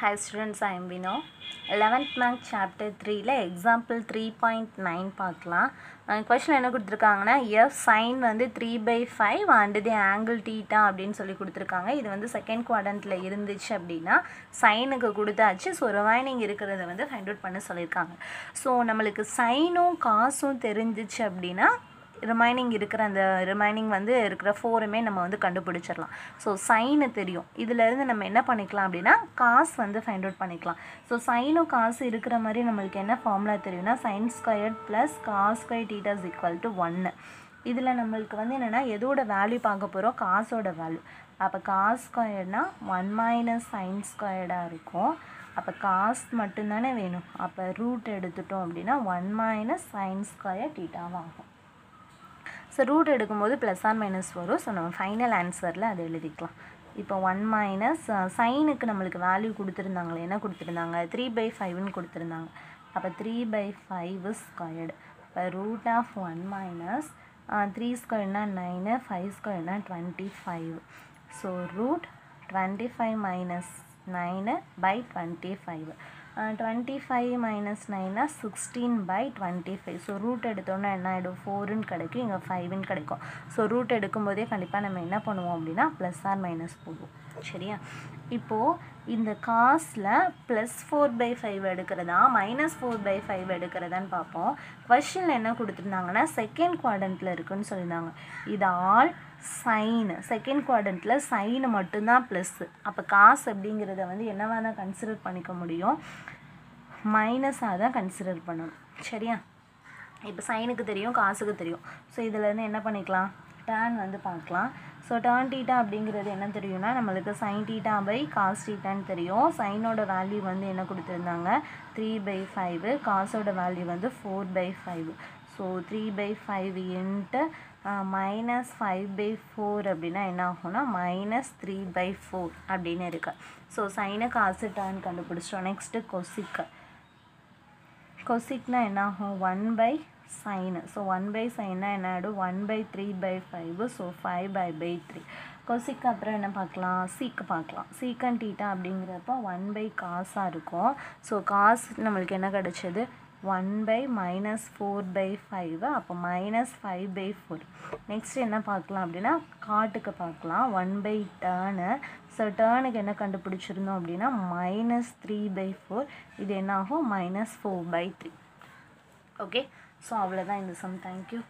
Hi students I am Vino eleventh math chapter த்ரீயில் example three point nine பார்க்கலாம். Question என்ன கொடுத்துருக்காங்கன்னா F sign வந்து three by five and the angle theta அப்படின்னு சொல்லி கொடுத்துருக்காங்க. இது வந்து செகண்ட் குவாட்ரண்ட்டில் இருந்துச்சு அப்படின்னா சைனுக்கு கொடுத்தாச்சு. ஸோ ரிவைனிங் இருக்கிறத வந்து ஃபைண்ட் அவுட் பண்ண சொல்லியிருக்காங்க. ஸோ நம்மளுக்கு சைனும் காசும் தெரிஞ்சிச்சு அப்படின்னா ரிமைனிங் இருக்கிற அந்த ரிமைனிங் வந்து இருக்கிற ஃபோருமே நம்ம வந்து கண்டுபிடிச்சிடலாம். ஸோ சைனு தெரியும். இதிலேருந்து நம்ம என்ன பண்ணிக்கலாம் அப்படின்னா காசு வந்து ஃபைண்ட் அவுட் பண்ணிக்கலாம். ஸோ சைனும் காசு இருக்கிற மாதிரி நம்மளுக்கு என்ன ஃபார்முலா தெரியும்னா sine square plus cos square theta is equal to ஒன்று இதில் நம்மளுக்கு வந்து என்னென்னா எதோட வேல்யூ பார்க்க போகிறோம் காசோட வேல்யூ அப்போ காஸ் ஸ்கொயர்னால் ஒன் மைனஸ் சைன் ஸ்கொயர்டாக இருக்கும். அப்போ காஸ் மட்டும்தானே வேணும். அப்போ ரூட் எடுத்துட்டோம் அப்படின்னா ஒன் மைனஸ் சைன் ஸ்கொயர் டீட்டாவாகும் ஸோ ரூட் எடுக்கும்போது ப்ளஸ் ஆர் மைனஸ் வரும். ஸோ நம்ம ஃபைனல் ஆன்சரில் அதை எழுதிக்கலாம். இப்போ ஒன் மைனஸ் சைனுக்கு நம்மளுக்கு வேல்யூ கொடுத்துருந்தாங்களே என்ன கொடுத்துருந்தாங்க? த்ரீ பை ஃபைவ்னு கொடுத்துருந்தாங்க. அப்போ த்ரீ பை ஃபைவ் ஸ்கொயர்டு இப்போ root of one minus three ஸ்கொயர்னா nine five ஸ்கொயர்னா twenty five so root twenty five minus nine by twenty five twenty five minus Naina sixteen by twenty five so root எடுத்தோன்னா என்ன ஆகிடும் ஃபோருன்னு கிடைக்கும் இங்கே ஃபைவ்னு கிடைக்கும். So root எடுக்கும்போதே கண்டிப்பாக நம்ம என்ன பண்ணுவோம் அப்படின்னா ப்ளஸ் ஆர் மைனஸ் போடுவோம். சரியா? இப்போது இந்த காசில் ப்ளஸ் ஃபோர் பை ஃபைவ் எடுக்கிறதா மைனஸ் ஃபோர் பை ஃபைவ் எடுக்கிறதான்னு பார்ப்போம். கொஷனில் என்ன கொடுத்துருந்தாங்கன்னா செகண்ட் குவாடண்ட்டில் இருக்குன்னு சொல்லியிருந்தாங்க. இது ஆல் சைனு செகண்ட் குவாடண்ட்டில் சைனு மட்டும்தான் ப்ளஸ்ஸு அப்போ காசு அப்படிங்கிறத வந்து என்னவாக தான் கன்சிடர் பண்ணிக்க முடியும்? மைனஸாக தான் கன்சிடர் பண்ணணும். சரியா? இப்போ சைனுக்கு தெரியும் காசுக்கு தெரியும். ஸோ இதில் என்ன பண்ணிக்கலாம்? டேன் வந்து பார்க்கலாம். ஸோ டேர்ன் டீட்டா அப்படிங்கிறது என்ன தெரியும்னா நம்மளுக்கு சைன் டீட்டா பை காஸ் டீட்டான்னு தெரியும். சைனோட வேல்யூ வந்து என்ன கொடுத்துருந்தாங்க? த்ரீ பை ஃபைவு காசோட வேல்யூ வந்து four by five so three by five into minus five by four அப்படின்னா என்ன ஆகும்னா மைனஸ் த்ரீ பை ஃபோர் அப்படின்னு இருக்கு. ஸோ சைனை காசு டேர்ன் கண்டுபிடிச்சிட்டோம். நெக்ஸ்ட்டு கொசிக்கு கொசிக்னா என்ன ஆகும் one by sine so one by China என்ன ஆகிடும் one by three by five so five by by three கொசிக்கு அப்புறம் என்ன பார்க்கலாம்? சீக்கு பார்க்கலாம். சீக்கன் டீட்டா அப்படிங்கிறப்ப ஒன் பை காசாக இருக்கும். ஸோ காசு நம்மளுக்கு என்ன கிடச்சது? One by minus four by five அப்போ minus five by four next என்ன பார்க்கலாம் அப்படின்னா காட்டுக்கு பார்க்கலாம். ஒன் பை டேர்னு ஸோ டேர்னுக்கு என்ன கண்டுபிடிச்சிருந்தோம் அப்படின்னா மைனஸ் த்ரீ பை ஃபோர் இது என்ன ஆகும் minus four by three okay so அவ்வளோதான் இந்த சம் தேங்க்யூ